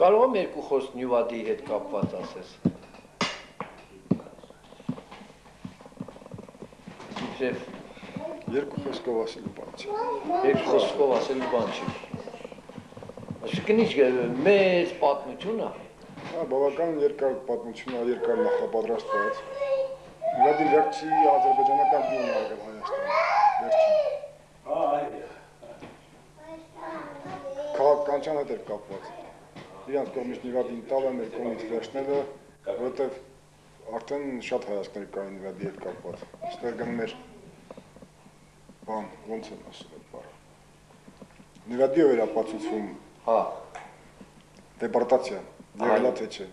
Կարող եմ երկու խոսք Նյուվադի հետ կապված ասես։ Իբրև Երկու խոսքով ասելու բան չի։ երկու խոսքով ասելու բան չի։ ինչ մեծ պատմություն է։ Հա, բավական երկար պատմություն է, երկար նախապատրաստված։ Նվադի վերջի ադրբեջանական գյուղն ա եղել Հայաստան։ Վերջին։ Քաղաքականության հետ էր կապված։ Իրանց կողմից Նվադին տալը մեր կողմից վերջնելը, որովհետև արդեն շատ հայացքներ կային Նվադի հետ կապված։ Այստեղ գնում էր բան, ոնց եմ ասում այդ բառը։ Նվադիով էր ապացուցվում Հա, դեպարտացիա, եղելա թե չէ։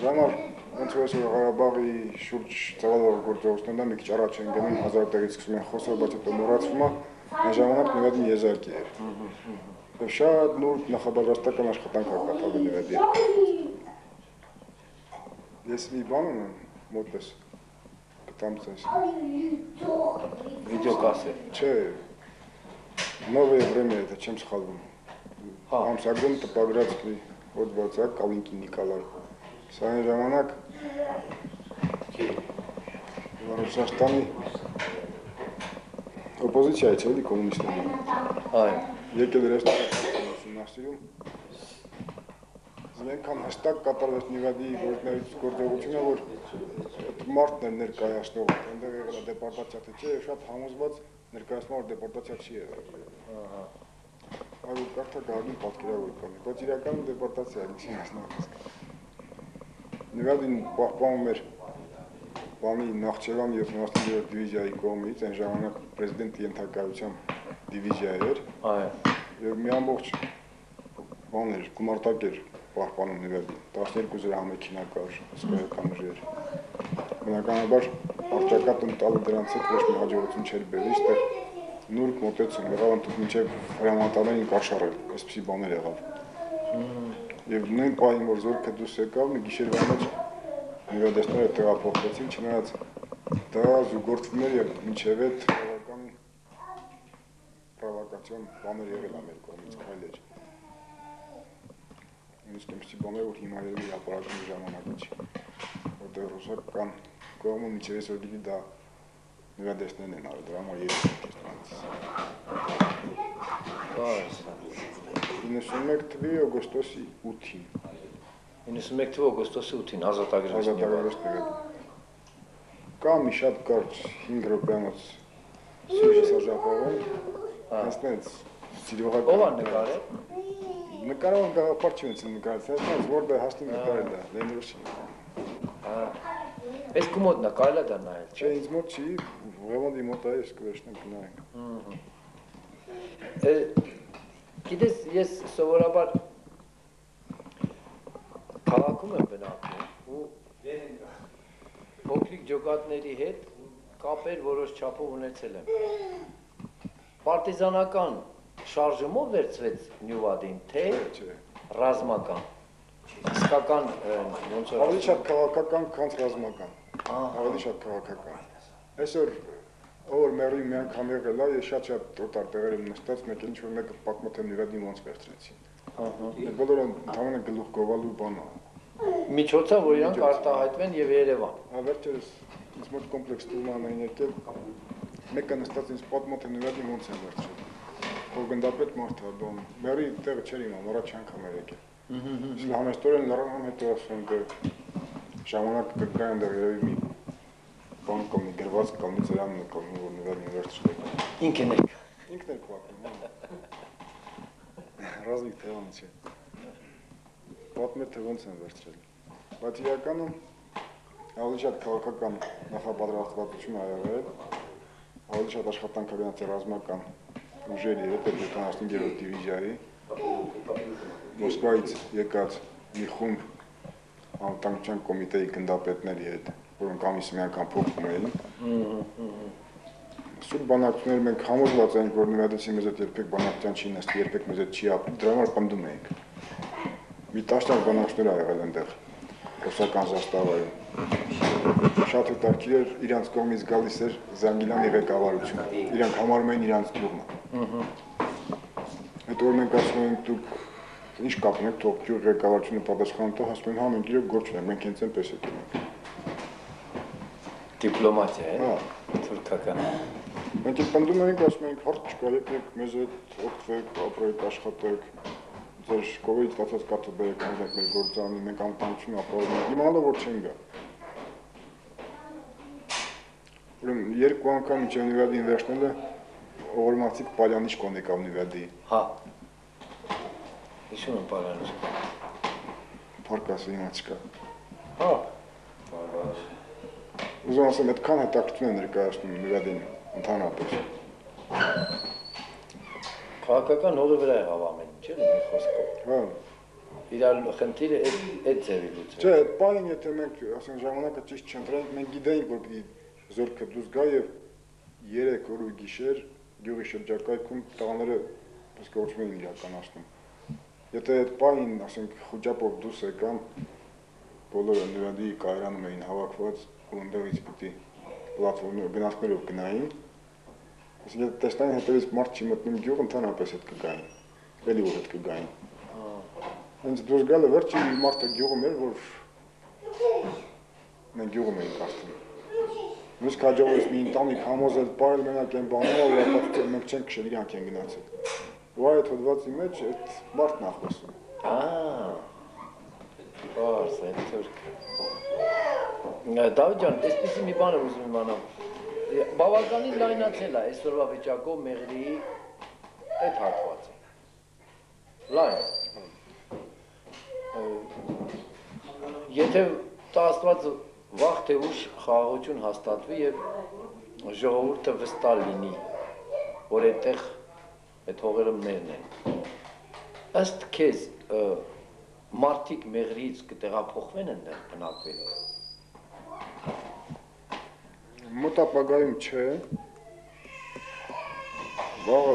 Դրա համար ոնց որ այսօր Ղարաբաղի շուրջ ծավալող գործողությունները մի քիչ առաջ են գնում, հազար տեղից սկսում են խոսալ, բայց հետո մոռացվում է, այն ժամանակ Նվադին եզարկի էր շատ նուրբ նախաբաժանական աշխատանք է կատարվել իրադի։ Ես մի բան ունեմ մոտս կտամ ձեզ։ Վիդեո կասե։ Չէ։ Новое время это, чем схалվում։ Համսագրում հա։ տպագրածքի հոդվածակ Կալինկի Նիկոլայ։ Սա այն ժամանակ Ռուսաստանի օպոզիցիա չէ՞ լի կոմունիստները։ Այո եկել էր այստեղ ուսումնասիրում։ Զենքան հստակ կատարվեց Նիվադի գործներից գործողությունը, որ մարդն էր ներկայացնող, այնտեղ եղել է դեպարտացիա թե չէ, եւ շատ համոզված ներկայացնում որ դեպարտացիա չի եղել։ Ահա։ Այո, կարթա գարնի պատկերավոր կանի, բայց իրականում դեպարտացիա է, ինչի մասնակից։ Նվադին պահպանում էր բանի Նախճեվան եւ Նավաստանյանի դիվիզիայի կողմից, այն ժամանակ պրեզիդենտի ենթակայությամբ դիվիզիա էր Այո։ եւ մի ամբողջ բան էր, գումարտակ էր պահպանում Նվադին։ 12 զրահ մեքենա կար, հսկայական ուժեր։ Բնականաբար արճակատն տալը դրանց հետ ոչ մի հաջողություն չէր բերի, այստեղ նուրբ մոտեցում եղավ ընդհանուր մինչև հրամանատարներին կաշառել, այսպեսի բաներ եղավ։ Եվ նույն պահին որ զորքը դուրս եկավ, մի գիշերվա մեջ նվադեստները տեղափոխվեցին, չնայած դա զուգորդվում էր եւ մինչև այդ պրովոկացիոն բաներ եղել է մեր կողմից քայլեր։ Իսկ այնպեսի բաներ որ հիմա երևի հապարակի ժամանակը չի։ Որտեղ ռուսական կողմը մինչև այսօր գիտի դա նվադեստներն են արել, դրա համար ես ես դրանից։ Բաս։ 91 թվականի օգոստոսի 8-ին 91 թվականի օգոստոսի 8-ին ազատագրվեց Նյուվադը։ ազատագրվեց նվադը։ Կա մի շատ կարճ 5 րոպեանոց սյուժեսաժապավոն, հենց սիրողական։ Ո՞վ է նկարել։ Նկարողը գաղափար չի ունեցել նկարել, հենց որտեղ հաստի նկարել է, Լենրուսին։ Հա։ Այս կոմոդ նկարել է դա նայել, Չէ, չէ։ ինձ մոտ չի, Ղևոնդի մոտ է, ես կվեշնեմ գնայինք։ Է, Գիտես, ես սովորաբար քաղաքում եմ բնակվում ու փոքրիկ ջոկատների հետ կապեր որոշ չափով ունեցել եմ։ Պարտիզանական շարժումով վերցվեց Նյուվադին, թե ռազմական։ Իսկական ոնց որ Ավելի շատ քաղաքական, քան ռազմական։ Ավելի շատ քաղաքական։ Այսօր ով մերի մի անգամ եղել է, ես շատ-շատ օտար տեղեր եմ նստած, մեկ ինչ որ մեկը պատմում թե նվադի ոնց վերցրեցին։ Ահա։ բոլորը ընդհանրապես գլուխ գովալու բան է։ Միջոցը, որ իրանք արտահայտվեն եւ Երևան։ Ավերջերս ինձ մոտ կոմպլեքս տուման են եկել։ Մեկը նստած ինձ պատմում թե նվադի ոնց են վերցրել։ Որ գնդապետ մարդ է բան։ Մերի տեղը չէր իմամ, առաջ անգամ էր եկել։ Իսկ համեստորեն լրանամ հետո ասում դե ժամանակ կգա այնտեղ երևի մի բան կամ մի գրված կամ մի ծրան կամ որ նվադին վերցրել։ Ինքն է։ Ինքն էր պատմում։ Ռազմիկ թեման չէ։ Պատմել թե ոնց են վերցրել։ Բայց իրականում ավելի շատ քաղաքական նախապատրաստվածություն ա եղել, ավելի շատ աշխատանք ա գնացել ռազմական ուժերի հետ, 75-րդ դիվիզիայի Մոսկվայից եկած մի խումբ անվտանգության կոմիտեի գնդապետների հետ, որոնք ամիսը մի անգամ փոխվում էին։ Սուր բանակցություններ մենք համոզված ենք, որ նվադեցի մեզ հետ երբեք բանակցության չի նստի, երբեք մեզ հետ չի ապրի, դրա համար պնդում ենք։ Մի տասնյակ բանակցություններ ա եղել այնտեղ ռուսական զաստավայում։ Շատ հետաքրքիր էր, իրանց կողմից գալիս էր Զանգիլանի ղեկավարությունը։ Իրանք համարում էին իրանց գյուղը։ Հետո մենք ասում ենք դուք Ինչ կապ ունենք թող գյուղ ղեկավարությունը պատասխան տա, ասում են հա մենք իրոք գործ ունենք, մենք հենց այնպես ենք անում։ Դիպլոմատիա է, Հա, թուրքական։ մենք պնդում ենք, ասում ենք հարց չկա, եկեք մեզ հետ օգտվեք, ապրեք, աշխատեք, ձեր կողից ստացած կաթը բերեք, անձնեք մեր գործարանի, մենք անպանություն ապահովում իմանալով որ չեն գա։ Ուրեմն երկու անգամ ինչ նվադին վերջնելը օղորմացիկ պալյանիչ կոնեկավ նվադի։ Հա։ Հիշում եմ բարանուս։ Փարկասը հիմա չկա։ Հա։ Ուզում ասեմ, այդքան հետաքրքրություն է ներկայացնում նվադին ընդհանրապես։ Քաղաքական հողի վրա եղավ ամեն ինչ, էլի մի խոսքով։ Հա։ Իրար խնդիրը այդ այդ ձևի լուծել։ Չէ, այդ բանը եթե մենք ասենք ժամանակը ճիշտ չընտրենք, մենք գիտենք, որ պիտի զորքը դուրս գա եւ 3 օր ու գիշեր գյուղի շրջակայքում տղաները ըստ գործում են իրականացնում։ Եթե այդ բանին, ասենք, խոճապով դուրս եկան, բոլորը նվադի կայարանում էին հավաքված ու ընդդեղից պիտի պլատֆորմի գնացներով գնային։ Այսինքն եթե տեսնային հետևից մարդ չի մտնում գյուղ, ընդհանրապես հետ կգային։ Էլի որ հետ կգային։ Հենց դուրս գալը վերջի մարդը գյուղում էր, որ մենք գյուղում էինք արդեն։ Մենք քաջողվեց մի ընտանիք համոզել բարել մենակ այն բանով, որ ապացուցել մենք չենք քշել, իրանք են գնացել։ Ու այդ հոդվածի մեջ այդ մարդն ա խոսում։ Ահա։ Բարս, այդ թուրք։ Դավիթ ջան, այսպեսի մի բան եմ ուզում իմանալ։ Բավականին լայնացել է այսօրվա վիճակով մեղրի այդ հատվածը։ Լայն։ Եթե Աստված վաղ թե ուշ խաղաղություն հաստատվի եւ ժողովուրդը վստահ լինի, որ այդտեղ այդ հողերը մերն են։ Ըստ քեզ մարդիկ մեղրից կտեղափոխվեն այնտեղ բնակվելով։ Մոտապագայում չէ։ Վաղը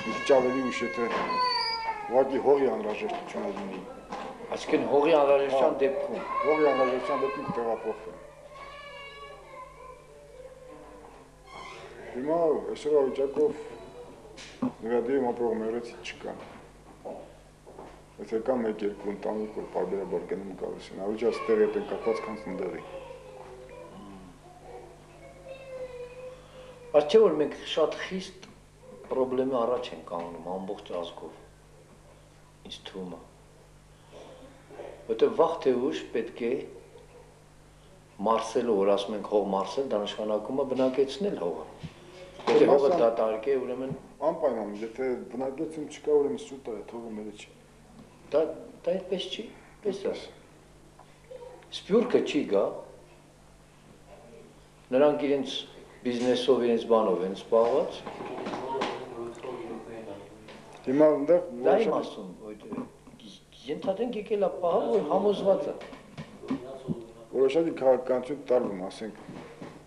քիչ ավելի ուշ եթե ուղղակի հողի անհրաժեշտությունը լինի։ Այսինքն հողի անհրաժեշտության դեպքում Հողի անհրաժեշտության դեպքում կտեղափոխվեն։ Հիմա այսօրվա վիճակով նվադիում ապրող մերեցի չկա։ Եթե կա մեկ երկու ընտանիք, որ բարբերաբար գնում գալիս են, ավելի ճիշտ տեղի հետ են կապված, քան ընդդեղի։ Բայց չէ որ մենք շատ խիստ խնդրեմի առաջ ենք կանգնում ամբողջ ազգով։ Ինչ թվում է։ Որտեղ վաղ թե ուշ պետք է մարսելը, որ ասում ենք հող մարսել, դա նշանակում է բնակեցնել հողը։ Եթե հողը դատարկ է, ուրեմն Անպայման, եթե բնակեցում չկա, ուրեմն սուտ է, թողը մերը չի։ դա դա այդպես չի, պես է։ Սպյուրքը չի գա։ Նրանք իրենց բիզնեսով, իրենց բանով են զբաղված։ Հիմա այնտեղ Դա իմ ասում, որ ենթադրենք եկել է պահը, որ համոզված է։ որոշակի քաղաքականություն տարվում, ասենք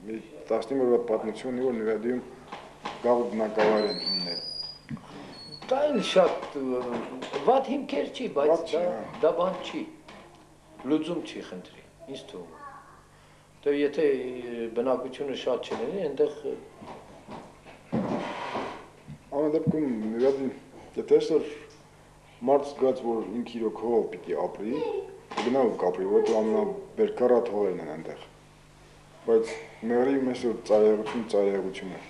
մի 19 օրվա պատմություն ունի, որ նվադիում գաղ բնակավար են հիմնել։ Դա էլ շատ վատ հիմքեր չի, բայց հա։ դա բան չի։ Լուծում չի խնդրի, ինձ թվում է։ Դե եթե բնակությունը շատ չլինի, այնտեղ Ամեն դեպքում նվադին, եթե այսօր մարդ զգաց, որ ինքը իրոք հով պիտի ապրի, գնա ու կապրի, որովհետեւ ամենաբերկարատ հողերն են այնտեղ։ Բայց մերի մեսօր ծայրեղություն, ծայրեղություն է։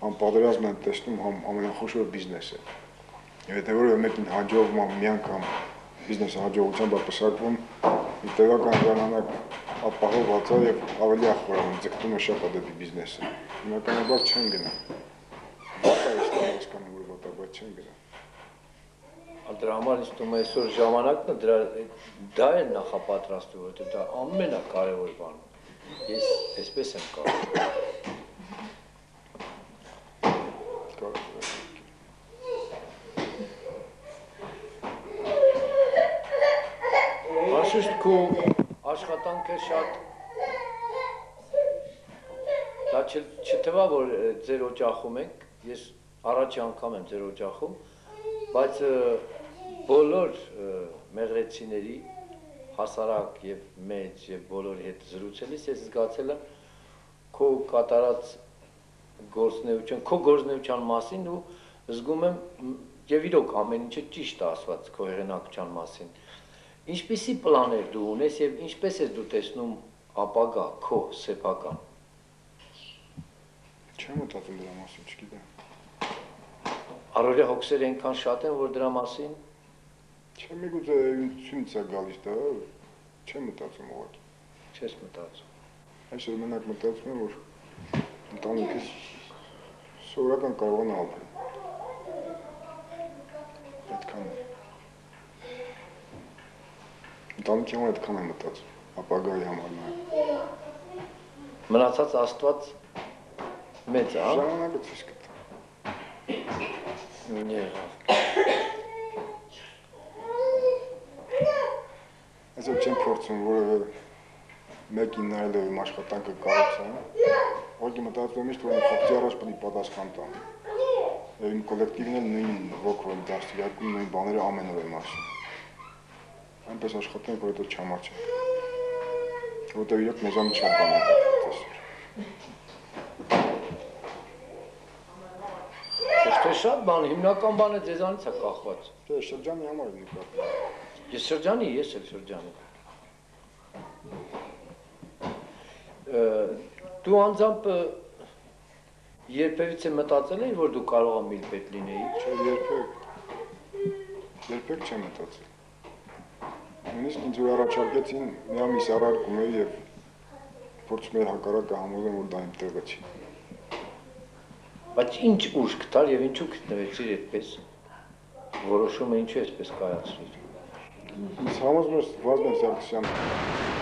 Համ պատերազմ են տեսնում, համ ամենախոշոր բիզնես է։ Եվ եթե որևէ մեկին հաջողվում է մի անգամ բիզնեսը հաջողությամբ ապսակվում, մի տևական ժամանակ ապահովված է եւ ավելի ախորանում ձգտում է շատ դեպի բիզնեսը։ Հիմնականաբար չեն գնա։ Բակա է հասկանում, որ ոտաբա չեն գնա։ դրա համար ինձ թվում է այսօր ժամանակն է դրա դա է նախապատրաստում, որովհետեւ դա ամենակարևոր բանն է։ Ես այսպես եմ Կարող է։ Անշուշտ քո աշխատանքը շատ դա չթվա որ ձեր օջախում եք, ես առաջի անգամ եմ ձեր օջախում, բայց բոլոր մեղրեցիների հասարակ եւ մեծ եւ բոլորի հետ զրուցելիս ես զգացել եմ քո կատարած գործնեություն, քո գործնեության մասին ու զգում եմ Եվ իրոք ամեն ինչը ճիշտ ասված քո հեղինակության մասին։ Ինչպիսի պլաներ դու ունես եւ ինչպես ես դու տեսնում ապագա քո սեփական։ Չեմ մտածում դրա մասին, չգիտեմ։ Առօրյա հոգսերը այնքան շատ են, որ դրա մասին Չեմ միգուցե ինքնից է գալիս դա, չեմ մտածում ուղղակի։ չես մտածում։ Այսօր մենակ մտածում եմ, որ ընտանիքս սովորական կարողանա ապրել։ Ընտանիքի համար այդքան եմ մտածում, ապագայի համար նաև։ Մնացած Աստված մեծ է, հա։ Ժամանակը ցույց կտա։ Եղավ։ Այսօր չեմ փորձում որևէ մեկին նայել եւ իմ աշխատանքը կառուցեմ։ Ուղղակի մտածում եմ միշտ որ խոցի առաջ պետք է պատասխան տամ։ Եվ իմ կոլեկտիվն էլ նույն ոգով եմ դաստիարակում նույն բաները ամեն օր եմ ասում։ Այնպես աշխատենք, որ դա չհամաչենք։ Որտեղ իրոք մեզանից շատ բան է Ոչ թե շատ բան, հիմնական բանը ձեզանից է կախված։ Դե շրջանի համար է նկատի։ Ես շրջանի, ես էլ շրջանի։ Դու անձամբ երբևիցե մտածել ես, որ դու կարող ես միլպետ լինեի։ Չէ, երբեք։ Երբեք չեմ մտածել։ Նույնիսկ ինձ որ առաջարկեցին մի ամիս առարկում էի եւ փորձում էի հակառակը համոզեմ, որ դա իմ տեղը չի։ Բայց ինչ ուժ գտար եւ ինչու գտնվեցիր այդպես։ Որոշումը ինչու էսպես կայացրիր։ Ինձ համոզում է Վազգեն Սարգսյանը։